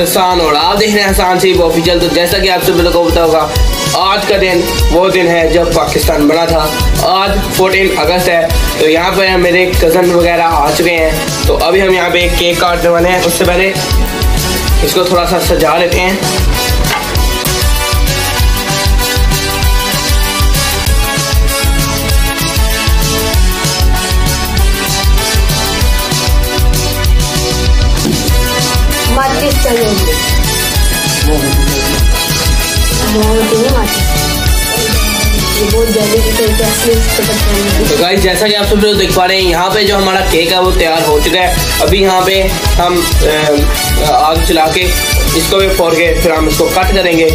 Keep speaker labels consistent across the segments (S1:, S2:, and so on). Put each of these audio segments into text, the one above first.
S1: हसान और आप देख रहे हैं हसान से ऑफिशियल तो जैसा कि आप सभी लोगों को पता होगा, आज का दिन वो दिन है जब पाकिस्तान बना था। आज 14 अगस्त है। तो यहाँ पर मेरे कज़न वगैरह आ चुके हैं। तो अभी हम यहाँ पे केक काटने वाले हैं। उससे पहले इसको थोड़ा सा सजा लेते हैं। तो गाइस जैसा कि आप सब लोग देख पा रहे हैं, यहाँ पे जो हमारा केक है वो तैयार हो चुका है। अभी यहाँ पे हम आग चला के इसको भी फोड़ के फिर हम इसको कट करेंगे।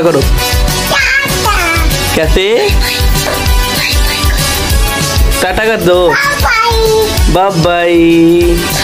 S1: टाटा करो। कैसे? टाटा कर दो। Bye bye